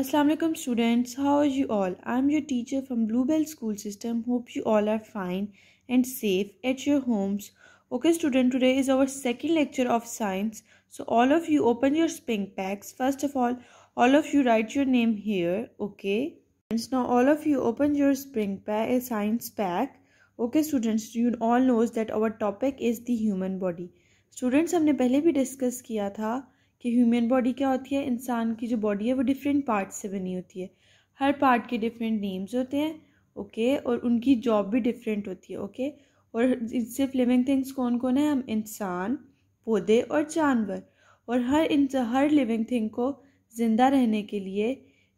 Assalamualaikum students how are you all I'm your teacher from Bluebell school system hope you all are fine and safe at your homes okay student today is our second lecture of science so all of you open your spink packs first of all all of you write your name here okay now all of you open your spring pack a science pack okay students you all knows that our topic is the human body students हमने पहले भी discuss किया था कि human body क्या होती है? इंसान की जो बॉडी है, वो डिफरेंट पार्ट से बनी होती है। हर पार्ट के डिफरेंट नेम्स होते हैं ओके और उनकी जॉब भी डिफरेंट होती है ओके और सिर्फ़ लिविंग थिंग्स कौन कौन है? हम इंसान, पौधे और जानवर। और हर इन हर लिविंग थिंग को ज़िंदा रहने के लिए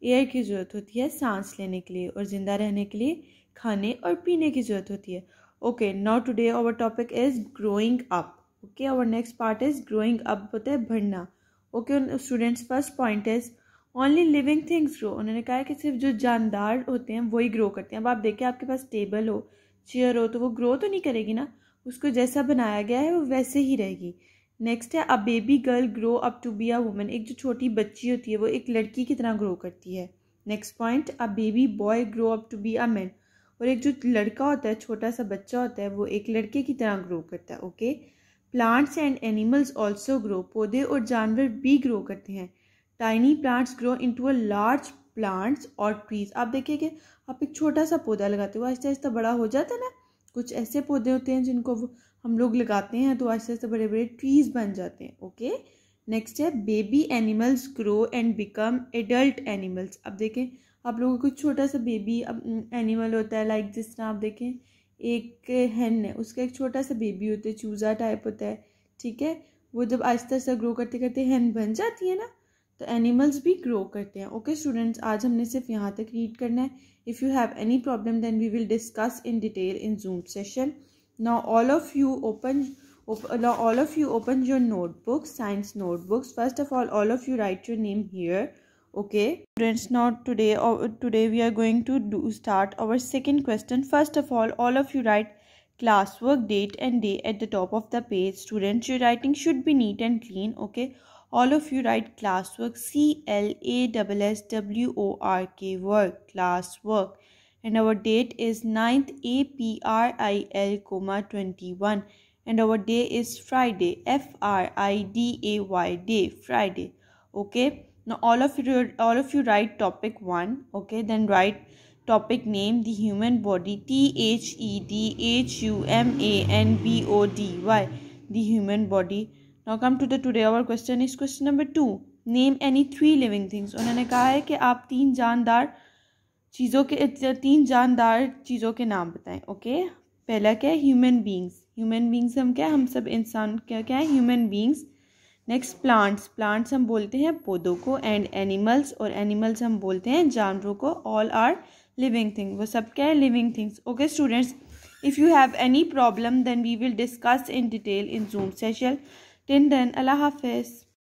एयर की ज़रूरत होती है, सांस लेने के लिए। और ज़िंदा रहने के लिए खाने और पीने की ज़रूरत होती है। Okay now today our topic is growing up okay our next part is growing up होता है, बढ़ना। ओके उन students first point is only living things grow उन्होंने कहा है कि सिर्फ़ जो जानदार होते हैं, वही ग्रो करते हैं। अब आप देखें आपके पास टेबल हो चेयर हो तो वो ग्रो तो नहीं करेगी ना? उसको जैसा बनाया गया है, वो वैसे ही रहेगी। नेक्स्ट है a baby girl grow up to be a woman एक जो छोटी बच्ची होती है, वो एक लड़की की तरह ग्रो करती है। Next point a baby boy grow up to be a man और एक जो लड़का होता है, छोटा सा बच्चा होता है, वो एक लड़के की तरह ग्रो करता है okay okay? Plants and animals also grow पौधे और जानवर भी ग्रो करते हैं। Tiny plants grow into a large plants और ट्रीज आप देखिए कि आप एक छोटा सा पौधा लगाते हो आहिस्ता आहिस्ता बड़ा हो जाता है ना? कुछ ऐसे पौधे होते हैं जिनको हम लोग लगाते हैं तो आहिस्ता आहिस्ता बड़े बड़े ट्रीज बन जाते हैं। ओके नेक्स्ट है baby animals grow and become adult animals अब देखें, आप लोगों को छोटा सा बेबी अब एनिमल होता है लाइक जिस तरह आप देखें एक हैन है, उसका एक छोटा सा बेबी होता है, चूज़ा टाइप होता है, ठीक है? वो जब आहिस्ता आहिस्ता ग्रो करते करते हैन बन जाती है ना तो एनिमल्स भी ग्रो करते हैं। ओके स्टूडेंट्स आज हमने सिर्फ़ यहाँ तक रीड करना है। If you have any problem then we will discuss in detail in Zoom session now all of you open all of you open your notebooks, science notebooks. First of all all of you write your name here. Okay students now today uh, today we are going to do start our second question. First of all all of you write classwork date and day at the top of the page. Students your writing should be neat and clean okay? All of you write classwork c l a w s w o r k work classwork. And our date is 9th a p r i l comma 21 and our day is friday f r i d a y day friday okay now all of you all of you write topic 1 okay then write topic name the human body t h e d h u m a n b o d y the human body now come to the today our question is question number 2 name any three living things उन्होंने कहा है कि आप तीन जानदार चीज़ों के तीन जानदार चीज़ों के नाम बताएँ ओके पहला क्या है ह्यूमन बींग्स ह्यूमन बींग्स हम क्या हम सब इंसान क्या क्या है human beings next plants plants हम बोलते हैं पौधों को एंड एनिमल्स और एनिमल्स हम बोलते हैं जानवरों को. ऑल आर लिविंग थिंग वो सब क्या है? Living things okay students if you have any problem then we will discuss in detail in Zoom session till then अल्लाह हाफिज़